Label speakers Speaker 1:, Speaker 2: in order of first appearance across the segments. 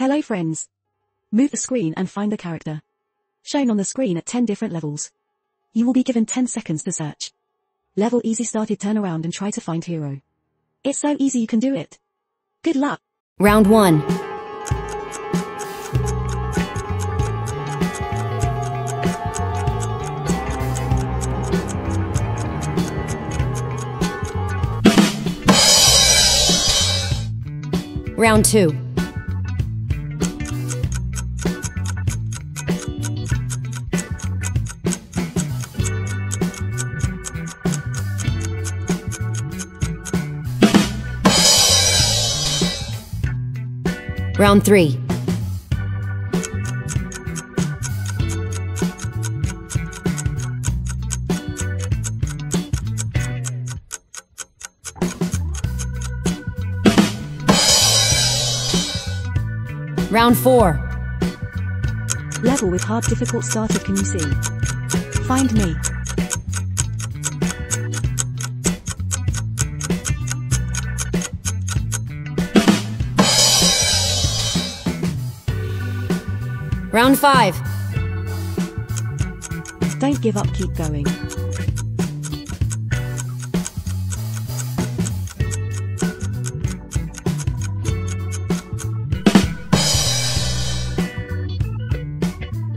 Speaker 1: Hello friends. Move the screen and find the character. Shown on the screen at 10 different levels. You will be given 10 seconds to search. Level easy started turn around and try to find hero. It's so easy you can do it. Good luck.
Speaker 2: Round 1. Round 2. Round 3. Round 4.
Speaker 1: Level with hard difficult started can you see? Find me.
Speaker 2: Round 5.
Speaker 1: Don't give up keep going.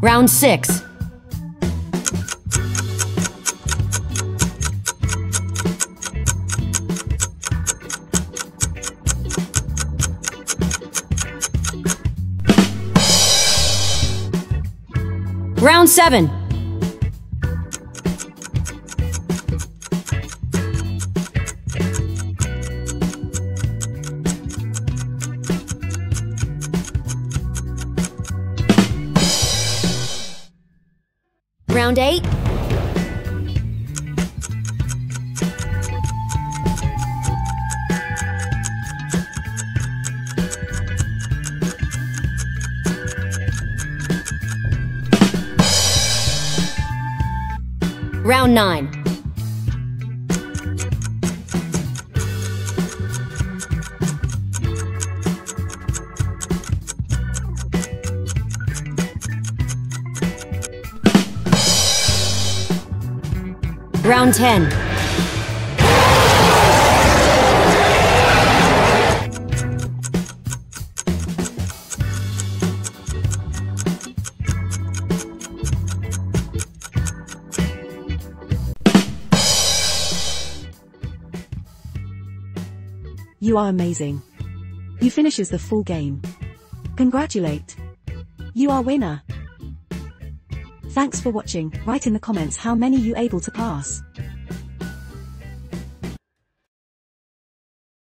Speaker 2: Round 6. Round 7. Round 8. Round 9. Round 10.
Speaker 1: You are amazing. You finishes the full game. Congratulate. You are winner. Thanks for watching. Write in the comments how many you able to pass.